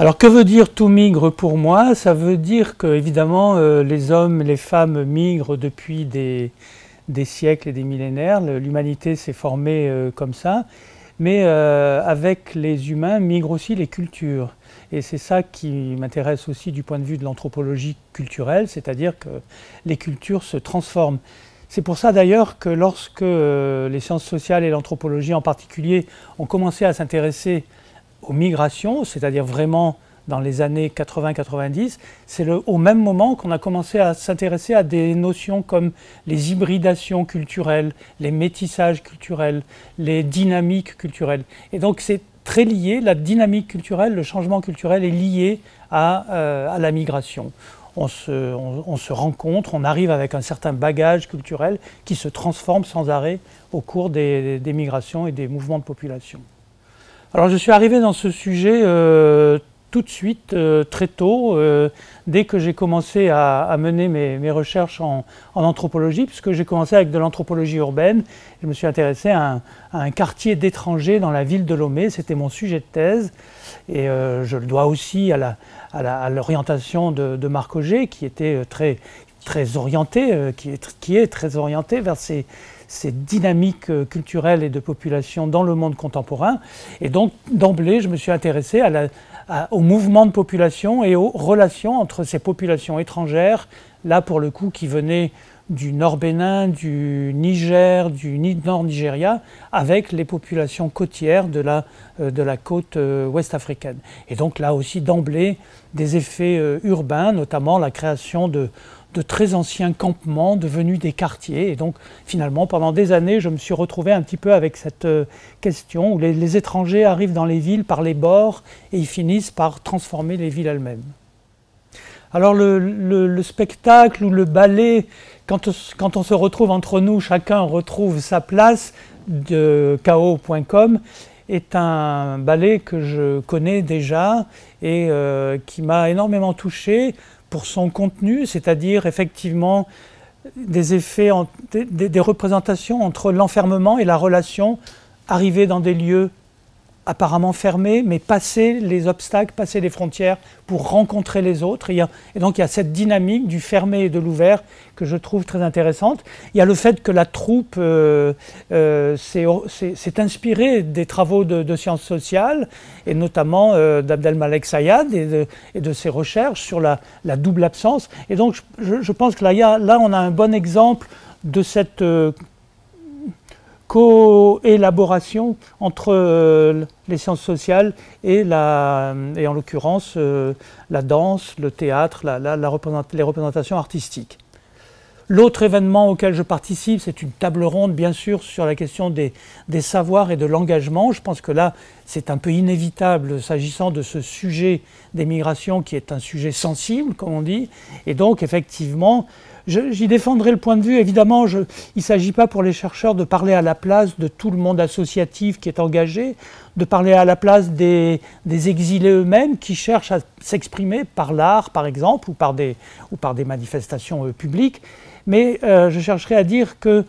Alors que veut dire tout migre pour moi? Ça veut dire que évidemment euh, les hommes, les femmes migrent depuis des, siècles et des millénaires. L'humanité s'est formée euh, comme ça, mais euh, avec les humains migrent aussi les cultures. Et c'est ça qui m'intéresse aussi du point de vue de l'anthropologie culturelle, c'est-à-dire que les cultures se transforment. C'est pour ça d'ailleurs que lorsque les sciences sociales et l'anthropologie en particulier ont commencé à s'intéresser aux migrations, c'est-à-dire vraiment dans les années 80-90, c'est au même moment qu'on a commencé à s'intéresser à des notions comme les hybridations culturelles, les métissages culturels, les dynamiques culturelles. Et donc c'est très lié, la dynamique culturelle, le changement culturel est lié à, euh, la migration. On se, rencontre, on arrive avec un certain bagage culturel qui se transforme sans arrêt au cours des migrations et des mouvements de population. Alors je suis arrivé dans ce sujet euh, tout de suite, euh, très tôt, euh, dès que j'ai commencé à, mener mes, recherches en, anthropologie, puisque j'ai commencé avec de l'anthropologie urbaine. Je me suis intéressé à un, quartier d'étrangers dans la ville de Lomé, c'était mon sujet de thèse, et je le dois aussi à l'orientation de, de, Marc Auger, qui était très, très orienté, qui est, qui est très orienté vers ces ces dynamiques euh, culturelles et de population dans le monde contemporain. Et donc, d'emblée, je me suis intéressé au mouvement de population et aux relations entre ces populations étrangères, là pour le coup qui venaient du Nord Bénin, du Niger, du Nord Nigeria, avec les populations côtières de la, euh, côte euh, ouest africaine. Et donc là aussi d'emblée des effets urbains, notamment la création de, très anciens campements devenus des quartiers. Et donc finalement, pendant des années, je me suis retrouvé un petit peu avec cette euh, question où les, étrangers arrivent dans les villes par les bords et ils finissent par transformer les villes elles-mêmes. Alors le, spectacle ou le ballet, quand, on se retrouve entre nous, chacun retrouve sa place de KO.com est un ballet que je connais déjà et euh, qui m'a énormément touché pour son contenu, c'est-à-dire effectivement des effets, des, représentations entre l'enfermement et la relation, arriver dans des lieux apparemment fermé, mais passer les obstacles, passer les frontières pour rencontrer les autres. Et, donc il y a cette dynamique du fermé et de l'ouvert que je trouve très intéressante. Il y a le fait que la troupe euh, euh, s'est inspirée des travaux de, sciences sociales, et notamment euh, d'Abdelmalek Sayad et de, ses recherches sur la, double absence. Et donc je, pense que là, là, on a un bon exemple de cette coélaboration entre euh, les sciences sociales et, en l'occurrence euh, la danse, le théâtre, les représentations artistiques. L'autre événement auquel je participe, c'est une table ronde, bien sûr, sur la question des, des savoirs et de l'engagement. Je pense que là, c'est un peu inévitable s'agissant de ce sujet des migrations qui est un sujet sensible, comme on dit. Et donc, effectivement, J'y défendrai le point de vue. Évidemment, il ne s'agit pas pour les chercheurs de parler à la place de tout le monde associatif qui est engagé, de parler à la place des, exilés eux-mêmes qui cherchent à s'exprimer par l'art, par exemple, ou par des, manifestations euh, publiques. Mais euh, je chercherai à dire que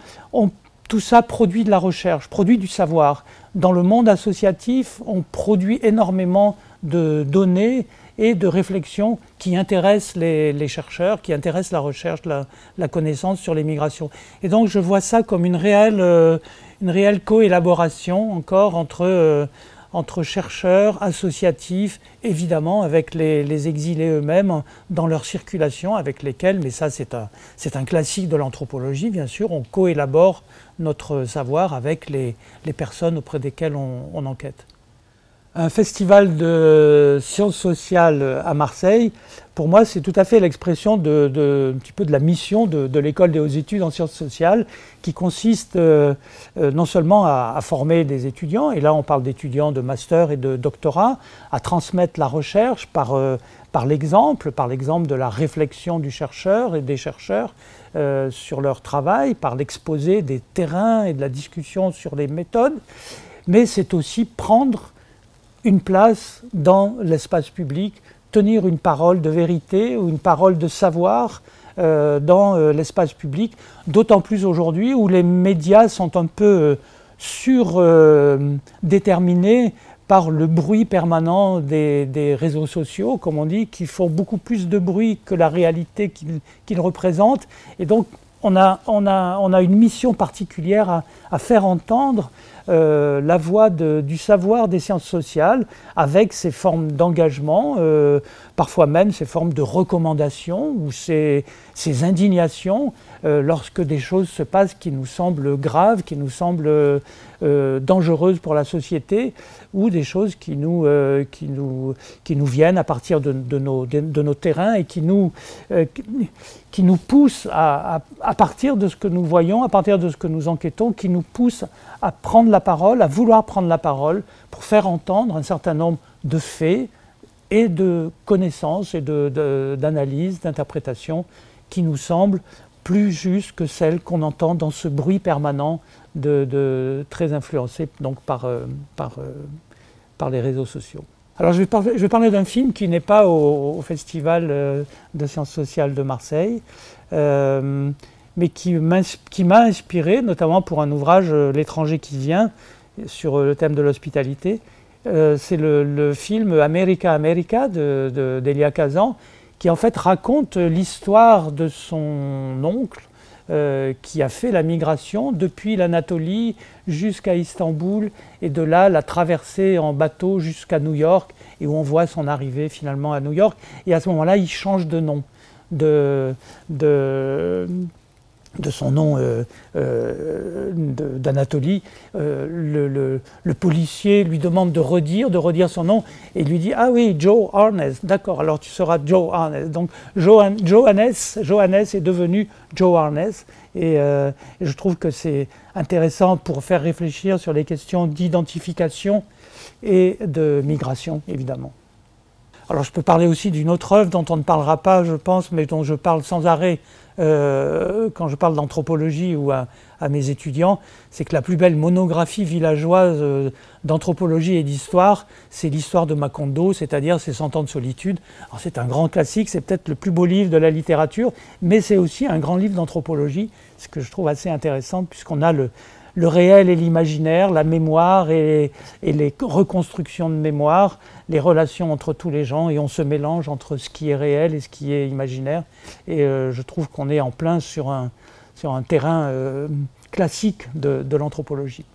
tout ça produit de la recherche, produit du savoir. Dans le monde associatif, on produit énormément de données et de réflexion qui intéressent les, chercheurs, qui intéressent la recherche, la, connaissance sur les migrations. Et donc je vois ça comme une réelle, euh, réelle coélaboration encore entre, euh, entre chercheurs, associatifs, évidemment avec les, exilés eux-mêmes dans leur circulation, avec lesquels, mais ça c'est un, un classique de l'anthropologie bien sûr, on coélabore notre savoir avec les, personnes auprès desquelles on enquête un festival de sciences sociales à Marseille, pour moi, c'est tout à fait l'expression de, petit peu de la mission de, l'école des hautes études en sciences sociales, qui consiste euh, euh, non seulement à, former des étudiants, et là on parle d'étudiants de master et de doctorat, à transmettre la recherche par, euh, par l'exemple, par l'exemple de la réflexion du chercheur et des chercheurs sur leur travail, par l'exposé des terrains et de la discussion sur les méthodes, mais c'est aussi prendre une place dans l'espace public, tenir une parole de vérité ou une parole de savoir euh, dans euh, l'espace public, d'autant plus aujourd'hui où les médias sont un peu euh, surdéterminés par le bruit permanent des, réseaux sociaux, comme on dit, qui font beaucoup plus de bruit que la réalité qu'ils représentent. Et donc, on a, on, a, on a, une mission particulière à, faire entendre euh, la voix du savoir des sciences sociales avec ses formes d'engagement, euh, parfois même ses formes de recommandation ou ses, indignations euh, lorsque des choses se passent qui nous semblent graves, qui nous semblent dangereuses pour la société ou des choses qui nous, viennent à partir de, nos, terrains et qui nous, poussent à, partir de ce que nous voyons, à partir de ce que nous enquêtons, qui nous poussent à prendre la parole, à vouloir prendre la parole pour faire entendre un certain nombre de faits et de connaissances et d'analyses, d'interprétations qui nous semblent plus justes que celles qu'on entend dans ce bruit permanent de, très influencé donc par, euh, par, euh, par les réseaux sociaux. Alors je vais parler, d'un film qui n'est pas au, Festival euh, de sciences sociales de Marseille, mais qui m'a inspiré, notamment pour un ouvrage, L'étranger qui vient, sur le thème de l'hospitalité. Euh, c'est le, film America America d'Elia Kazan, qui en fait raconte l'histoire de son oncle, qui a fait la migration depuis l'Anatolie jusqu'à Istanbul, et de là la traversée en bateau jusqu'à New York, et où on voit son arrivée finalement à New York. Et à ce moment-là, il change de nom. De, de, de son nom euh, euh, d'Anatolie, euh, le, policier lui demande de redire, de redire son nom, et lui dit Ah oui, Joe Arnes, d'accord, alors tu seras Joe Arnes. Donc Johannes, Johannes est devenu Joe Arnes, et je trouve que c'est intéressant pour faire réfléchir sur les questions d'identification et de migration, évidemment. Alors je peux parler aussi d'une autre œuvre dont on ne parlera pas, je pense, mais dont je parle sans arrêt euh, quand je parle d'anthropologie ou à, mes étudiants, c'est que la plus belle monographie villageoise euh, d'anthropologie et d'histoire, c'est l'histoire de Macondo, c'est-à-dire ses Cent ans de solitude. C'est un grand classique, c'est peut-être le plus beau livre de la littérature, mais c'est aussi un grand livre d'anthropologie, ce que je trouve assez intéressant puisqu'on a le, le réel et l'imaginaire, la mémoire et, les reconstructions de mémoire, les relations entre tous les gens, et on se mélange entre ce qui est réel et ce qui est imaginaire. Et euh, je trouve qu'on est en plein sur un, terrain euh, classique de l'anthropologie.